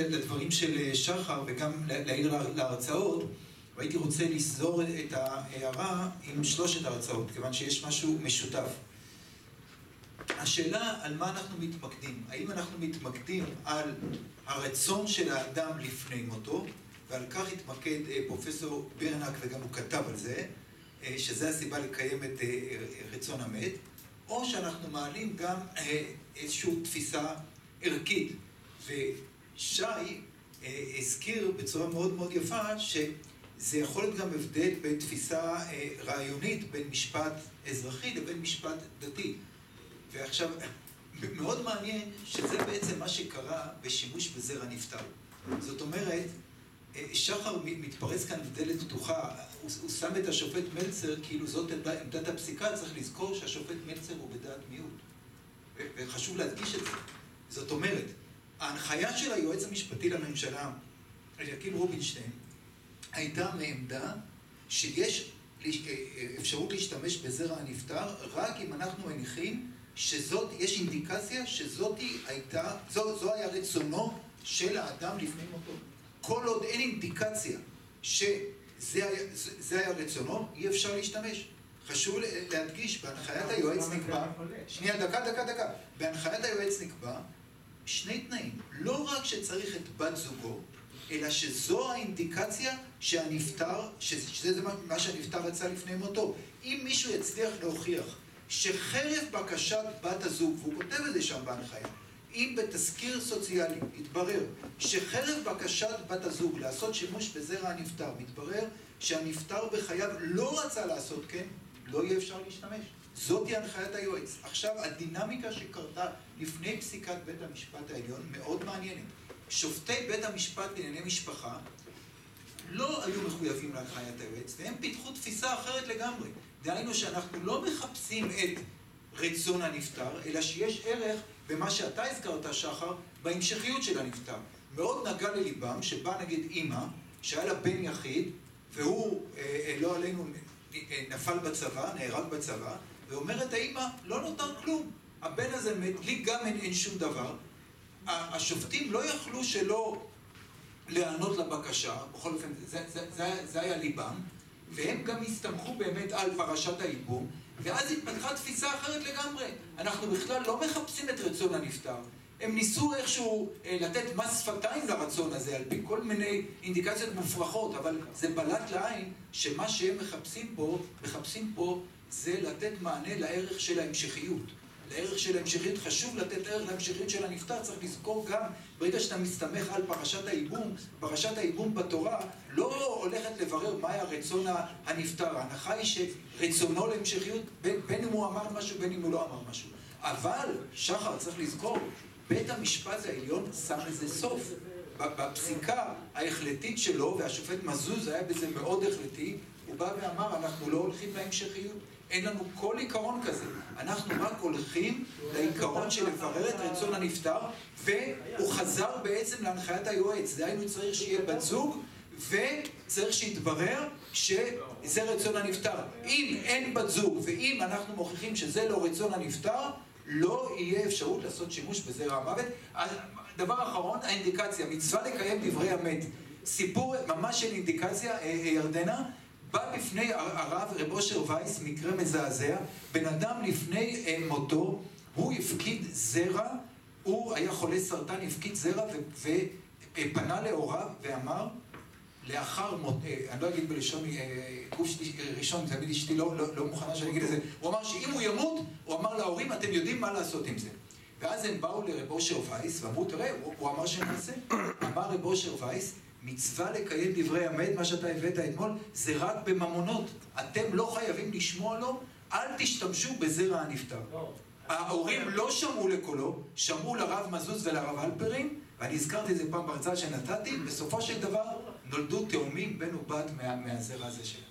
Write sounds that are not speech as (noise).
לדברים של שחר וגם להעיר להרצאות והייתי רוצה לסגור את ההערה עם שלושת ההרצאות כיוון שיש משהו משותף. השאלה על מה אנחנו מתמקדים. האם אנחנו מתמקדים על הרצון של האדם לפני מותו ועל כך התמקד פרופסור ברנק וגם הוא כתב על זה שזה הסיבה לקיים את רצון המת או שאנחנו מעלים גם איזושהי תפיסה ערכית ושי הזכיר בצורה מאוד מאוד יפה שזה יכול להיות גם הבדל בתפיסה רעיונית בין משפט אזרחי לבין משפט דתי. ועכשיו (laughs) מאוד מעניין שזה בעצם מה שקרה בשימוש בזרע נפטר. זאת אומרת שחר מתפרץ כאן בדלת פתוחה. הוא שם את השופט מלצר כאילו זאת עמדת הפסיקה. צריך לזכור שהשופט מלצר הוא בדעת מיעוט. וחשוב להדגיש את זה. זאת אומרת ההנחיה של היועץ המשפטי לממשלה אליקים רובינשטיין הייתה מעמדה שיש אפשרות להשתמש בזרע הנפטר רק אם אנחנו מניחים שזאת יש אינדיקציה שזאת הייתה זו היה רצונו של האדם לפני מותו. כל עוד אין אינדיקציה שזה היה רצונו אי אפשר להשתמש. חשוב להדגיש בהנחיית היועץ נקבע שנייה דקה דקה דקה. בהנחיית היועץ נקבע שני תנאים. לא רק שצריך את בת זוגו אלא שזו האינדיקציה שהנפטר שזה מה שהנפטר רצה לפני מותו. אם מישהו יצליח להוכיח שחרף בקשת בת הזוג והוא כותב את זה שם בהנחיה אם בתזכיר סוציאלי יתברר שחרף בקשת בת הזוג לעשות שימוש בזרע הנפטר מתברר שהנפטר בחייו לא רצה לעשות כן לא יהיה אפשר להשתמש. זאת היא הנחיית היועץ. עכשיו הדינמיקה שקרתה לפני פסיקת בית המשפט העליון מאוד מעניינת. שופטי בית המשפט לענייני משפחה לא היו מחויבים להנחיית היועץ והם פיתחו תפיסה אחרת לגמרי. דהיינו שאנחנו לא מחפשים את רצון הנפטר אלא שיש ערך במה שאתה הזכרת שחר בהמשכיות של הנפטר. מאוד נגע לליבם שבא נגיד אימא שהיה לה בן יחיד והוא לא עלינו נפל בצבא נהרג בצבא ואומרת האימא לא נותר כלום. הבן הזה מת לי גם אין שום דבר. השופטים לא יכלו שלא להיענות לבקשה בכל אופן זה היה ליבם והם גם הסתמכו באמת על פרשת הייבום ואז התפתחה תפיסה אחרת לגמרי. אנחנו בכלל לא מחפשים את רצון הנפטר הם ניסו איכשהו לתת מס שפתיים לרצון הזה על פי כל מיני אינדיקציות מופרכות אבל זה בלט לעין שמה שהם מחפשים פה מחפשים פה זה לתת מענה לערך של ההמשכיות. לערך של ההמשכיות חשוב לתת ערך להמשכיות של הנפטר. צריך לזכור גם ברגע שאתה מסתמך על פרשת הייבום פרשת הייבום בתורה לא הולכת לברר מה היה רצון הנפטר. ההנחה היא שרצונו להמשכיות בין אם הוא אמר משהו בין אם הוא לא אמר משהו. אבל שחר צריך לזכור בית המשפט העליון שם לזה סוף. בפסיקה ההחלטית שלו והשופט מזוז היה בזה מאוד החלטי הוא בא ואמר אנחנו לא הולכים להמשכיות. אין לנו כל עיקרון כזה. אנחנו רק הולכים לעיקרון של לברר את רצון הנפטר והוא חזר בעצם להנחיית היועץ. דהיינו צריך שיהיה בת זוג וצריך שיתברר שזה רצון הנפטר. אם אין בת זוג ואם אנחנו מוכיחים שזה לא רצון הנפטר לא יהיה אפשרות לעשות שימוש בזרע המוות. דבר אחרון האינדיקציה. מצווה לקיים דברי המת סיפור ממש של אינדיקציה ירדנה בא לפני הרב רב אושר וייס מקרה מזעזע. בן אדם לפני מותו הוא הפקיד זרע הוא היה חולה סרטן הפקיד זרע ופנה להוריו ואמר לאחר מות אני לא אגיד בלשון גוף ראשון תמיד אשתי לא מוכנה שאני אגיד את זה הוא אמר שאם הוא ימות הוא אמר להורים אתם יודעים מה לעשות עם זה ואז הם באו לרב אושר וייס ואמרו תראה הוא אמר שנעשה אמר רב אושר וייס מצווה לקיים דברי המת, מה שאתה הבאת אתמול, זה רק בממונות. אתם לא חייבים לשמוע לו, אל תשתמשו בזרע הנפטר. ההורים לא שמעו לקולו, שמעו לרב מזוז ולרב אלפרין, ואני הזכרתי את זה פעם בהרצאה שנתתי, בסופו של דבר נולדו תאומים בן ובת מהזרע הזה שלהם.